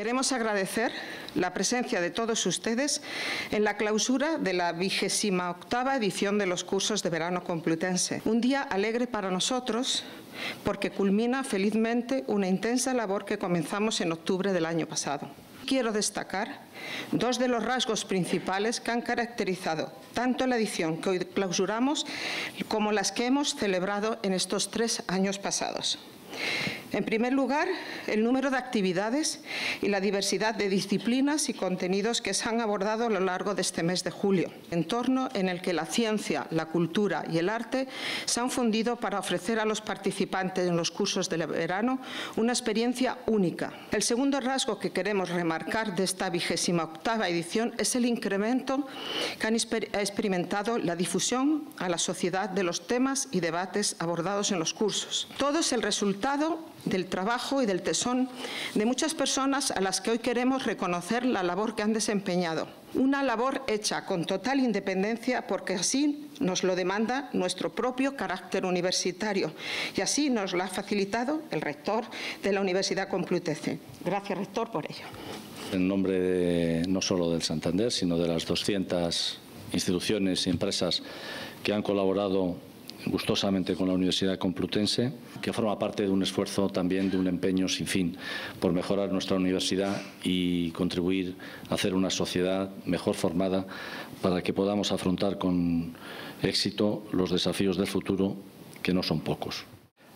Queremos agradecer la presencia de todos ustedes en la clausura de la vigésima octava edición de los cursos de verano complutense. Un día alegre para nosotros porque culmina felizmente una intensa labor que comenzamos en octubre del año pasado. Quiero destacar dos de los rasgos principales que han caracterizado tanto la edición que hoy clausuramos como las que hemos celebrado en estos tres años pasados. En primer lugar, el número de actividades y la diversidad de disciplinas y contenidos que se han abordado a lo largo de este mes de julio, entorno en el que la ciencia, la cultura y el arte se han fundido para ofrecer a los participantes en los cursos de verano una experiencia única. El segundo rasgo que queremos remarcar de esta vigésima octava edición es el incremento que han experimentado la difusión a la sociedad de los temas y debates abordados en los cursos. Todo es el resultado del trabajo y del tesón de muchas personas a las que hoy queremos reconocer la labor que han desempeñado. Una labor hecha con total independencia porque así nos lo demanda nuestro propio carácter universitario y así nos lo ha facilitado el rector de la Universidad Complutense. Gracias, rector, por ello. En nombre no solo del Santander, sino de las 200 instituciones y empresas que han colaborado gustosamente con la Universidad Complutense, que forma parte de un esfuerzo también de un empeño sin fin por mejorar nuestra universidad y contribuir a hacer una sociedad mejor formada para que podamos afrontar con éxito los desafíos del futuro, que no son pocos.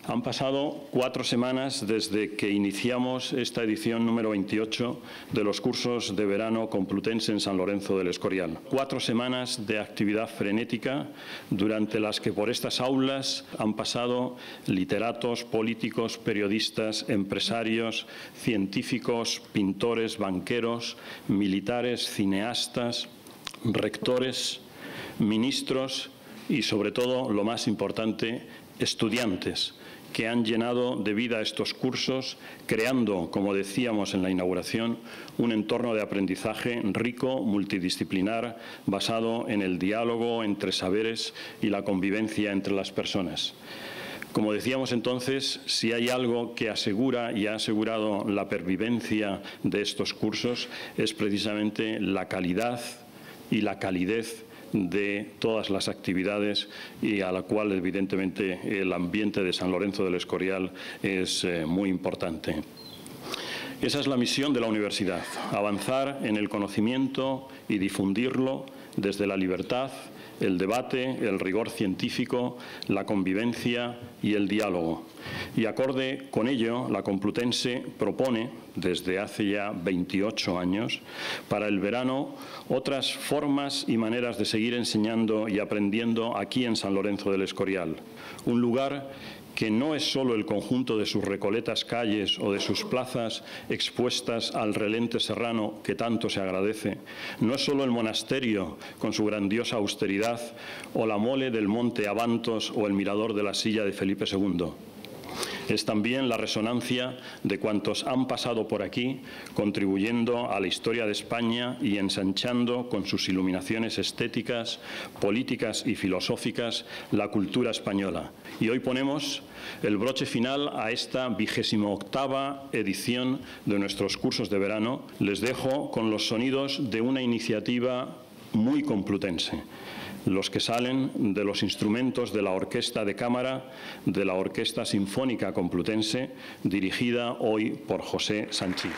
Han pasado cuatro semanas desde que iniciamos esta edición número 28 de los cursos de verano Complutense en San Lorenzo del Escorial. Cuatro semanas de actividad frenética durante las que por estas aulas han pasado literatos, políticos, periodistas, empresarios, científicos, pintores, banqueros, militares, cineastas, rectores, ministros y, sobre todo, lo más importante, estudiantes que han llenado de vida estos cursos, creando, como decíamos en la inauguración, un entorno de aprendizaje rico, multidisciplinar, basado en el diálogo entre saberes y la convivencia entre las personas. Como decíamos entonces, si hay algo que asegura y ha asegurado la pervivencia de estos cursos es precisamente la calidad y la calidez de todas las actividades y a la cual evidentemente el ambiente de San Lorenzo del Escorial es eh, muy importante. Esa es la misión de la universidad, avanzar en el conocimiento y difundirlo desde la libertad, el debate, el rigor científico, la convivencia y el diálogo. Y acorde con ello, la Complutense propone, desde hace ya 28 años, para el verano otras formas y maneras de seguir enseñando y aprendiendo aquí en San Lorenzo del Escorial, un lugar que no es solo el conjunto de sus recoletas calles o de sus plazas expuestas al relente serrano que tanto se agradece, no es solo el monasterio con su grandiosa austeridad o la mole del monte Avantos o el mirador de la silla de Felipe II. Es también la resonancia de cuantos han pasado por aquí, contribuyendo a la historia de España y ensanchando con sus iluminaciones estéticas, políticas y filosóficas la cultura española. Y hoy ponemos el broche final a esta vigésimo octava edición de nuestros cursos de verano. Les dejo con los sonidos de una iniciativa muy complutense los que salen de los instrumentos de la Orquesta de Cámara de la Orquesta Sinfónica Complutense, dirigida hoy por José Sánchez.